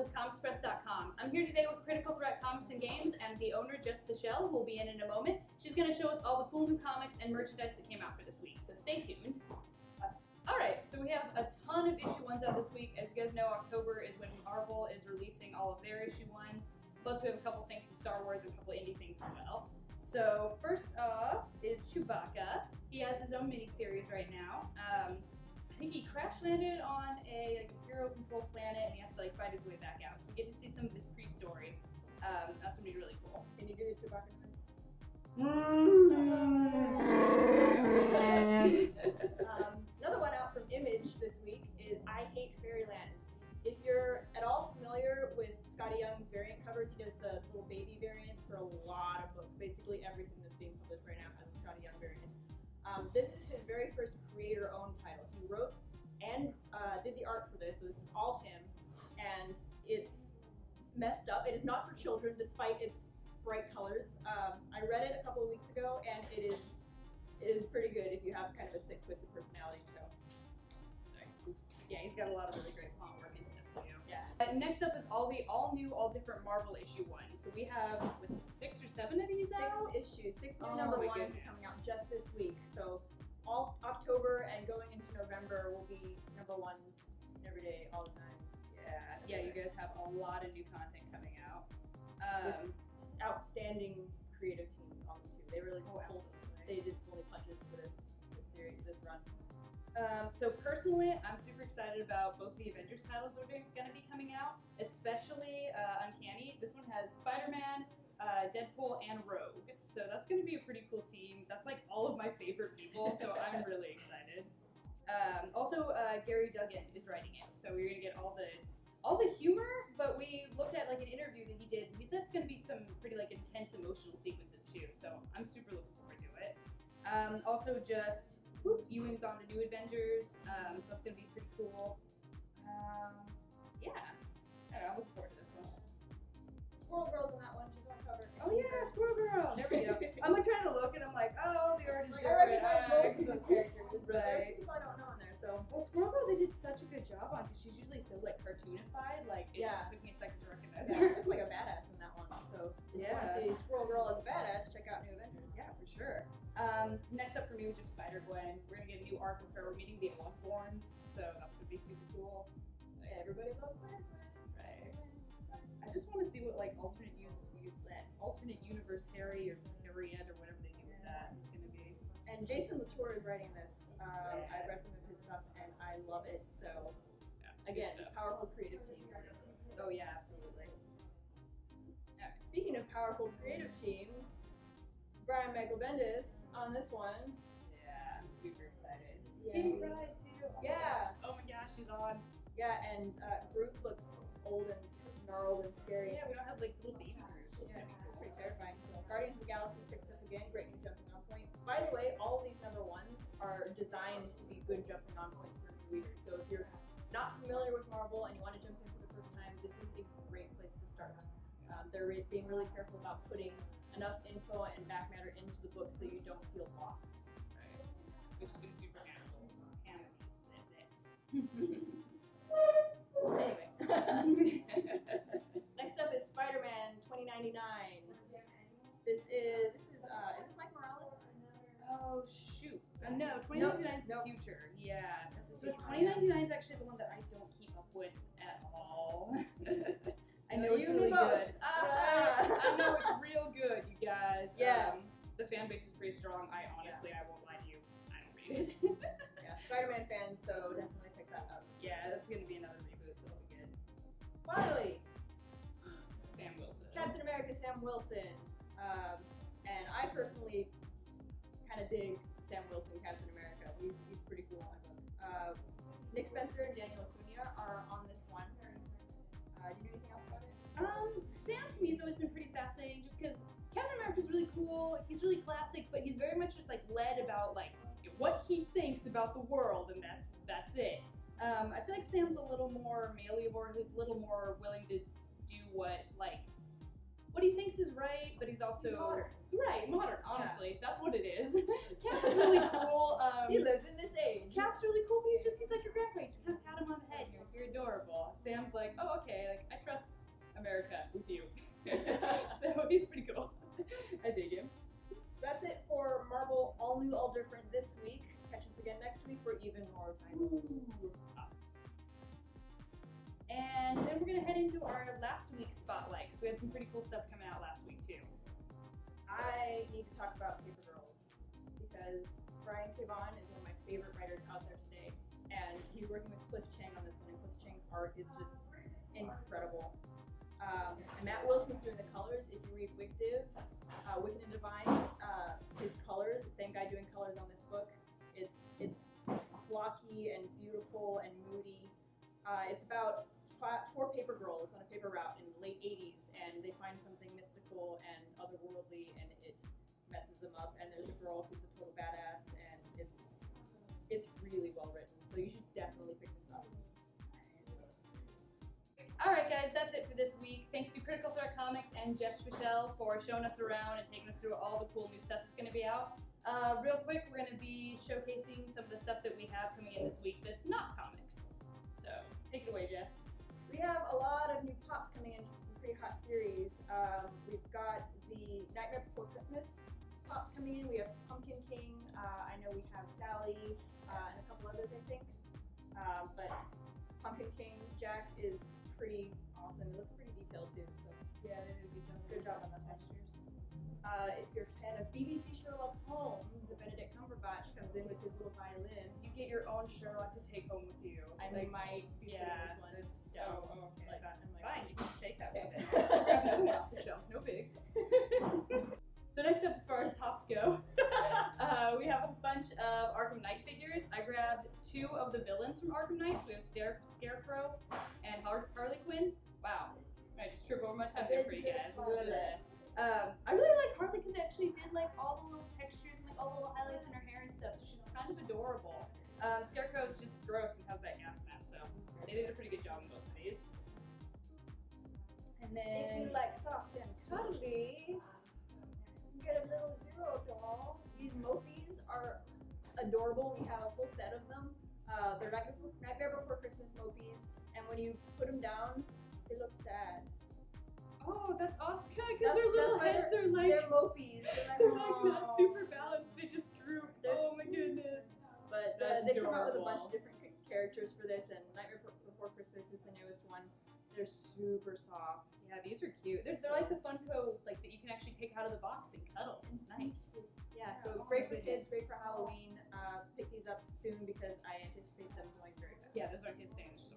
with ComicsPress.com. I'm here today with Critical Threat Comics and Games, and the owner, Jessica Shell, who will be in in a moment. She's going to show us all the cool new comics and merchandise that came out for this week, so stay tuned. Uh, all right, so we have a ton of issue ones out this week. As you guys know, October is when Marvel is releasing all of their issue ones. Plus, we have a couple things from Star Wars and a couple indie things as well. So first off is Chewbacca. He has his own miniseries right now. Um, I think he crash landed on a like, hero control planet and he has to like fight his way back out. So we get to see some of his pre-story. Um, that's gonna be really cool. Can you do your Chewbacca noise? um, children, despite its bright colors. Um, I read it a couple of weeks ago, and it is it is pretty good if you have kind of a sick, twisted personality. So Yeah, he's got a lot of really great font work and stuff too. yeah. Uh, next up is all the all new, all different Marvel issue ones. So we have with six or seven of these six out. issues, six new Oh number ones goodness. coming out just this week. So all October and going into November will be number ones every day, all the time. Yeah, yeah, you guys have a lot of new content. Um, outstanding creative teams on the too. They really oh, pulled, they did fully punches for this this series, this run. Um, so personally, I'm super excited about both the Avengers titles that are going to be coming out, especially uh, Uncanny. This one has Spider-Man, uh, Deadpool, and Rogue. So that's going to be a pretty cool team. That's like all of my favorite people, so I'm really excited. Um, also, uh, Gerry Duggan is writing it, so we're going to get all the all the humor. But we looked at like an interview that he did. Some pretty like intense emotional sequences too. So I'm super looking forward to it. Um, also, just whoop, Ewing's on the New Avengers, um, so it's gonna be pretty cool. Um, yeah, I don't know, I'm looking forward to this one. Squirrel Girl's on that one. She's on cover. Oh yeah, Squirrel Girl. There we go. I'm like trying to look, and I'm like, oh, the art is Like, I recognize most of those characters, Right. A with her. We're meeting the Osborns, so that's gonna be super cool. Yeah, everybody loves Spider-Man. Right. I just want to see what like alternate use that alternate universe Harry or Harriet or whatever they do with that is gonna be. And Jason Latour is writing this. Um, Yeah. I've read some of his stuff and I love it. So Yeah, again, powerful creative team. Oh yeah, absolutely. Speaking of powerful creative teams, Brian Michael Bendis on this one. Yeah, I'm super. Yeah. Kitty Pryde too. Oh my Yeah. gosh. Oh my gosh, she's on. Yeah, and uh, Groot looks old and gnarled and scary. Yeah, we don't have like little baby Groots. It's Yeah, gonna it's pretty terrifying. So Guardians of the Galaxy picks up again, great new jumping on point. By the way, all of these number ones are designed to be good jumping on points for new readers. So if you're not familiar with Marvel and you want to jump in for the first time, this is a great place to start. Um, they're re- being really careful about putting enough info and back matter into the book so you don't feel lost. Right. Which has been super handful. Anyway, next up is Spider-Man 2099. This is this is uh, is this Miles Morales? Oh shoot! Uh, no, 2099 is the future. Yeah. That's the So future. 2099 is actually the one that I don't keep up with at all. I know No, it's you really good. Ah, I know it's real good, you guys. Yeah. Um, the fan base is pretty strong. I honestly, I won't lie to you. I don't read it. Yeah, Spider-Man fans, so Finally, Sam Wilson. Captain America Sam Wilson. Um, and I personally kind of dig Sam Wilson, Captain America. He's, he's pretty cool. I love him. Uh, Nick Spencer and Daniel Acuna are on this one. Uh, do you know anything else about it? Um, Sam to me has always been pretty fascinating just because Captain America is really cool, he's really classic, but he's very much just like led about like what he thinks about the world and that's that's it. Um, I feel like Sam's a little more malleable, he's a little more willing to do what like what he thinks is right but he's also He's modern. right modern. Honestly, that's what it is. Cap is really cool. Um, he lives in this age. Cap's really cool, but he's just he's like your grandpa. You just kind of pat him on the head. You're, you're adorable. Sam's like, oh okay, like I trust America with you. so he's talk about Paper Girls because Brian K. Vaughan is one of my favorite writers out there today, and he's working with Cliff Chiang on this one. And Cliff Chiang's art is just incredible. Um, Matt Wilson's doing the colors. If you read Wicked, uh, Wicked and Who's a total badass, and it's it's really well written. So you should definitely pick this up. All right, guys, that's it for this week. Thanks to Critical Threat Comics and Jeff Fischel for showing us around and taking us through all the cool new stuff that's going to be out. Uh, real quick, we're going to be showcasing some of the stuff that we have coming in this week that's not comics. So take it away, Jess. We have a lot of new pops coming in from some pretty hot series. Um, we've got the Nightmare Before Christmas pops coming in. We have Pumpkin King. Uh, I know we have Sally uh, and a couple others, I think. Um, but Pumpkin King Jack is pretty awesome. It looks pretty detailed too. So Yeah, they did a good job on the textures. Uh, if you're a fan of BBC Sherlock Holmes, Benedict Cumberbatch comes in with his little violin. You get your own Sherlock to take home with you. I Like, might be yeah, this one. Arkham Knight figures. I grabbed two of the villains from Arkham Knights. We have Scare- Scarecrow and Har- Harley Quinn. Wow, I just trip over my tongue there for you guys. Um, I really like Harley because they actually did like all the little textures and like all the little highlights in her hair and stuff. So she's kind of adorable. Um, Scarecrow is just gross and has that gas mask, so they did a pretty good job in both of these. And then If you like soft and cuddly, you get a little zero doll. These Mopeez are adorable. We have a full set of them. Uh, they're Nightmare Before, Nightmare Before Christmas Mopeez, and when you put them down, they look sad. Oh, that's awesome. Because their little heads they're- like they're Mopeez. They're like, they're like not super balanced. They just droop. They're oh my goodness. But uh, they come out with a bunch of different his staying